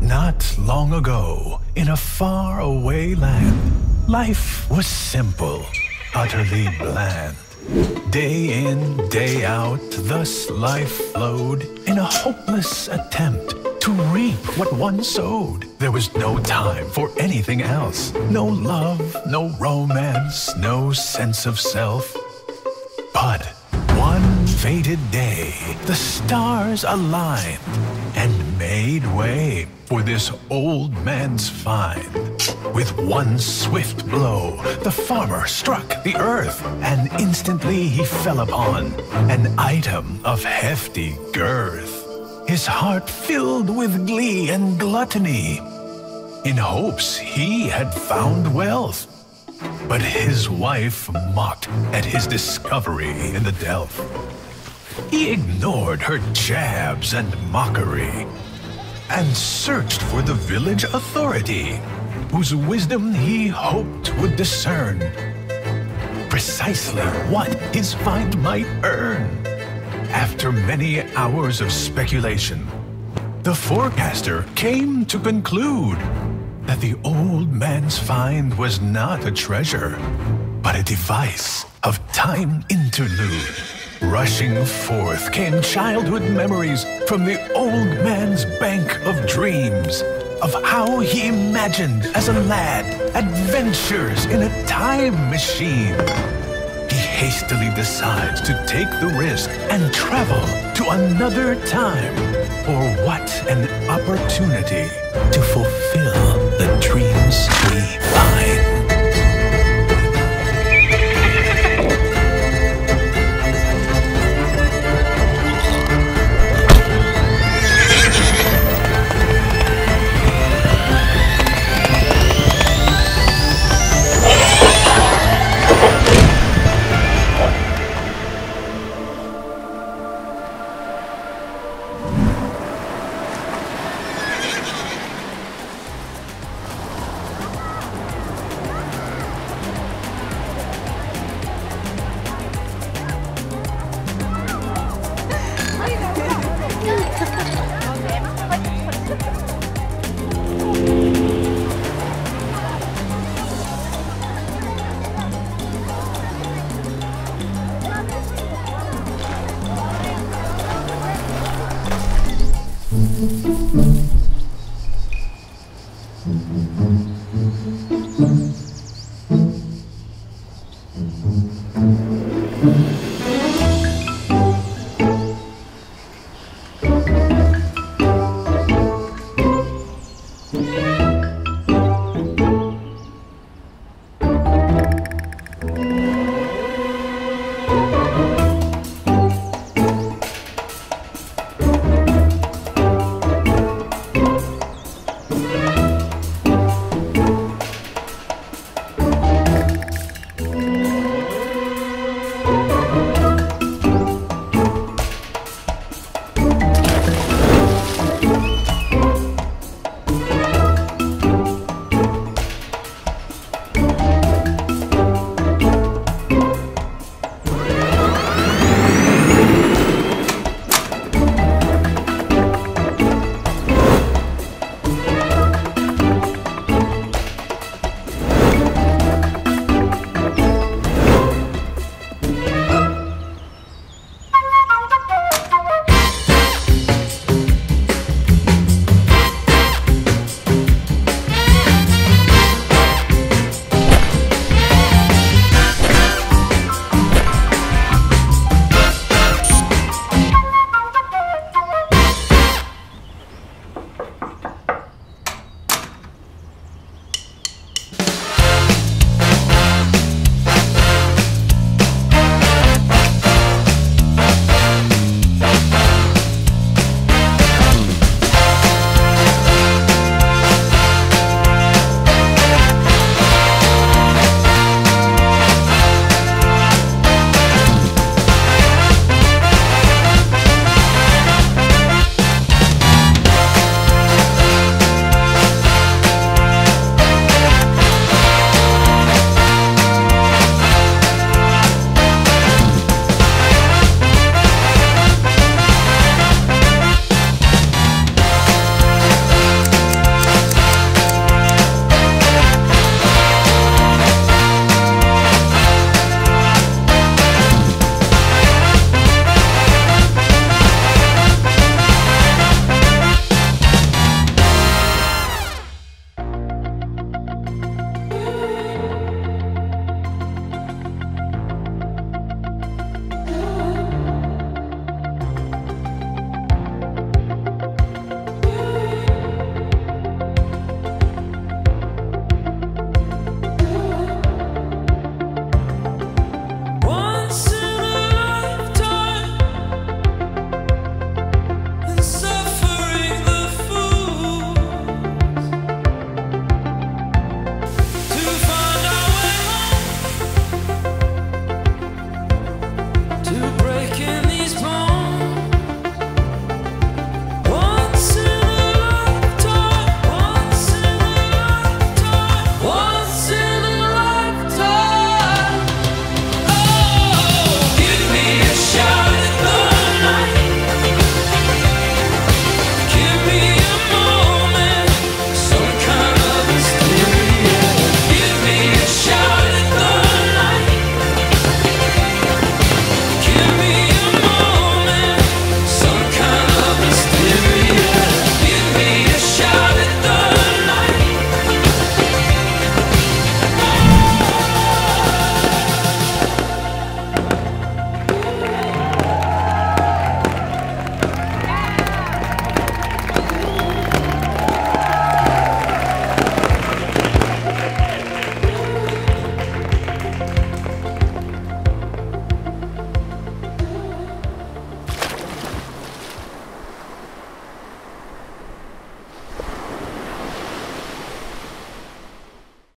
Not long ago, in a faraway land, life was simple, utterly bland. Day in, day out, thus life flowed in a hopeless attempt to reap what one sowed. There was no time for anything else. No love, no romance, no sense of self. But one fated day, the stars aligned and made way for this old man's find. With one swift blow, the farmer struck the earth, and instantly he fell upon an item of hefty girth. His heart filled with glee and gluttony, in hopes he had found wealth. But his wife mocked at his discovery in the delf. He ignored her jabs and mockery and searched for the village authority, whose wisdom he hoped would discern precisely what his find might earn. After many hours of speculation, the forecaster came to conclude that the old man's find was not a treasure, but a device of time interlude. Rushing forth came childhood memories from the old man's bank of dreams of how he imagined as a lad adventures in a time machine. He hastily decides to take the risk and travel to another time. For what an opportunity to fulfill the dreams we